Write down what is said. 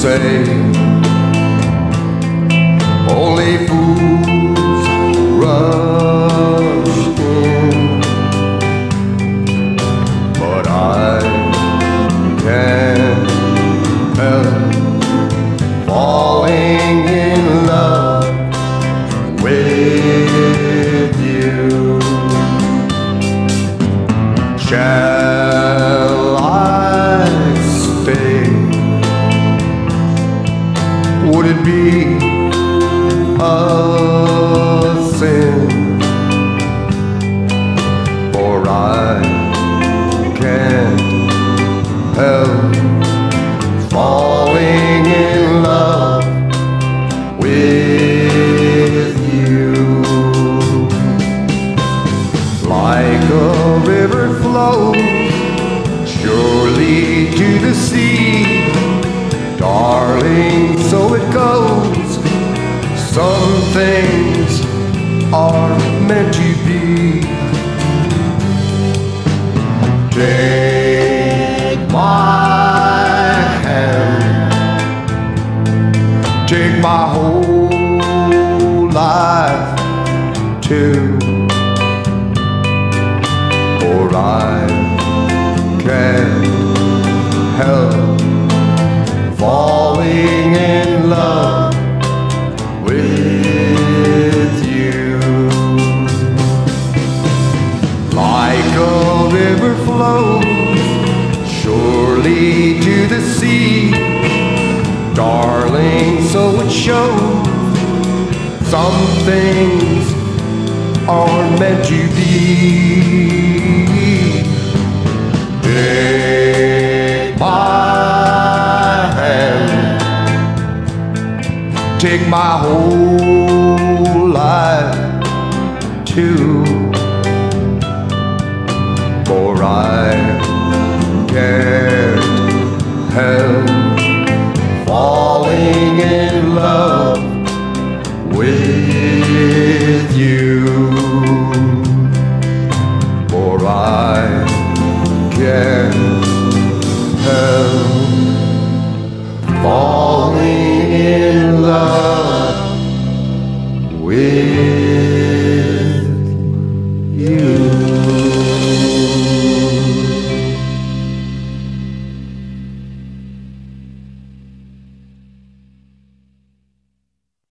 say Only fools rush in. But I can't help falling in love with you. Shall be a sin, for I can't help falling in love with you. Like a river flows surely to the sea, darling. Meant to be. Take my hand, take my whole life too, for I can't to the sea, darling, so it shows. Some things are meant to be. Take my hand, take my whole life too, for I can't hell. Falling in love with you. For I can't help falling